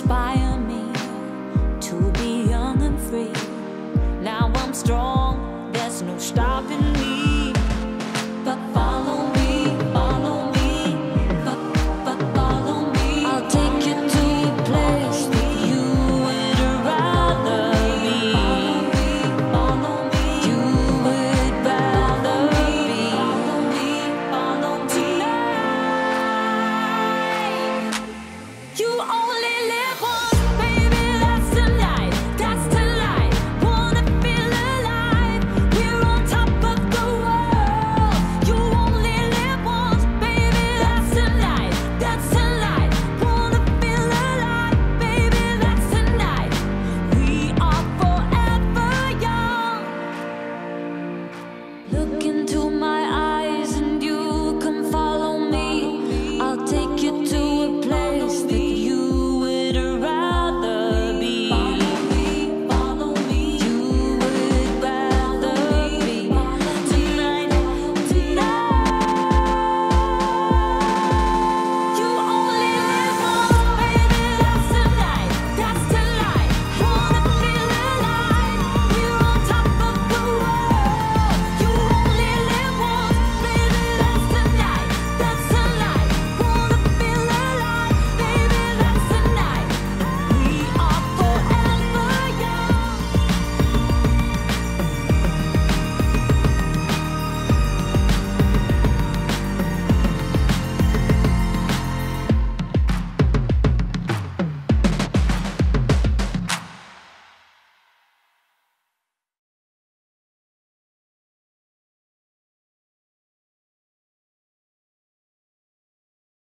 inspire me to be young and free. Now I'm strong, there's no stopping me. But follow me, follow me, but, but follow me. I'll take you to a place you would rather be. You would rather be. Tonight. You only Look